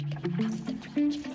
Música